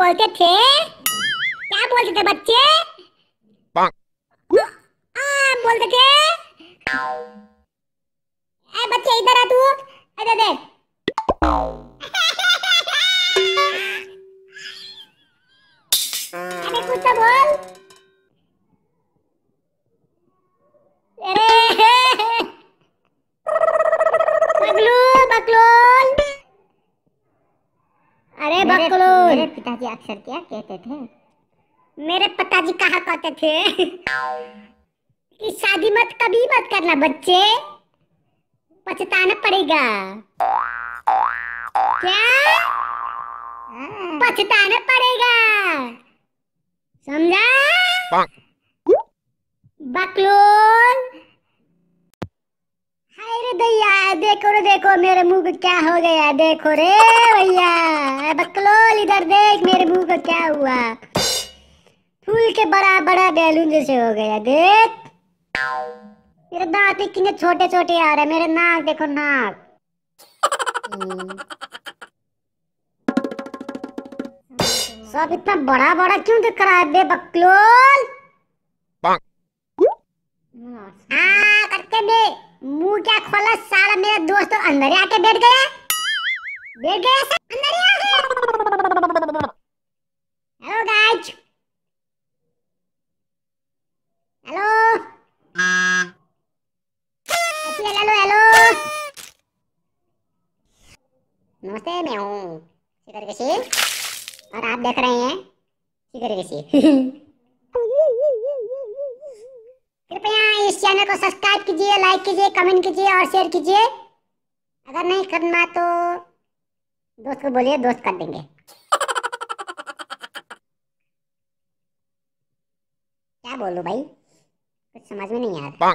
बोलते थे? क्या बोलते थे बच्चे? आ, बोलते थे? ए बच्चे इधर आ तू। देख। अरे कुछ तो बोल। अरे बकलू बकलोल अरे मेरे, मेरे पिताजी अक्सर क्या कहते थे? मेरे पिताजी कहा करते थे? कि शादी मत कभी मत करना बच्चे। पछताना पड़ेगा। क्या? हाँ, पछताना पड़ेगा। समझा? बकलोल हाय रे भैया देखो रे देखो मेरे मुँह को क्या हो गया? देखो रे भैया बकलोल इधर देख मेरे मुँह को क्या हुआ? फूल के बड़ा बड़ा बैलून जैसे हो गया देख। मेरे दांत कितने छोटे छोटे आ रहे मेरे नाक देखो नाक। हम्म, सब इतना बड़ा बड़ा क्यों दिख रहा है बे बकलोल आ करके बे मुँह क्या खोला साला मेरा दोस्त अंदर आके बैठ गया। बैठ गया सब अंदर ही आ गया। Hello guys hello hello hello namaste, मैं हूँ शिखर ऋषि और आप देख रहे हैं शिखर ऋषि कृपया चैनल को सब्सक्राइब कीजिए लाइक कीजिए कमेंट कीजिए और शेयर कीजिए। अगर नहीं करना तो दोस्त को बोलिए, दोस्त कर देंगे। क्या बोलो भाई? कुछ समझ में नहीं आ रहा।